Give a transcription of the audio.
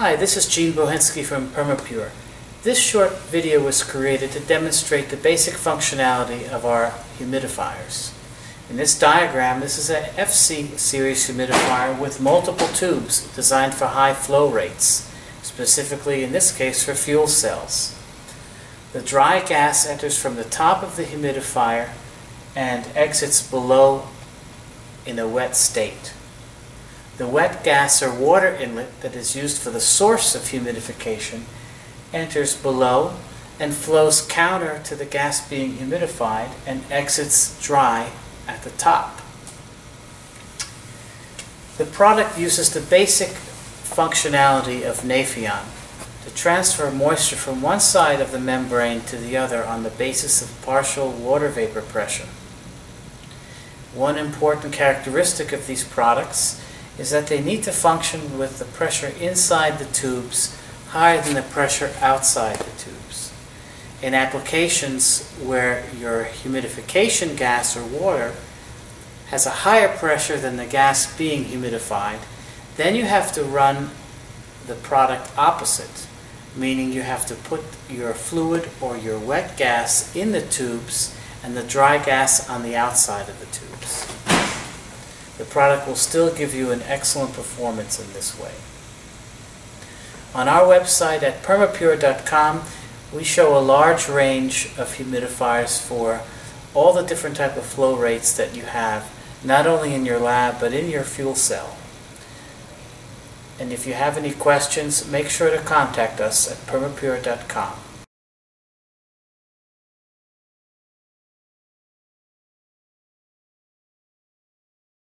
Hi, this is Gene Bohensky from Permapure. This short video was created to demonstrate the basic functionality of our humidifiers. In this diagram, this is a FC series humidifier with multiple tubes designed for high flow rates, specifically in this case for fuel cells. The dry gas enters from the top of the humidifier and exits below in a wet state. The wet gas or water inlet that is used for the source of humidification enters below and flows counter to the gas being humidified and exits dry at the top. The product uses the basic functionality of Nafion to transfer moisture from one side of the membrane to the other on the basis of partial water vapor pressure. One important characteristic of these products is that they need to function with the pressure inside the tubes higher than the pressure outside the tubes. In applications where your humidification gas or water has a higher pressure than the gas being humidified, then you have to run the product opposite, meaning you have to put your fluid or your wet gas in the tubes and the dry gas on the outside of the tubes. The product will still give you an excellent performance in this way. On our website at permapure.com we show a large range of humidifiers for all the different type of flow rates that you have, not only in your lab but in your fuel cell. And if you have any questions, make sure to contact us at permapure.com.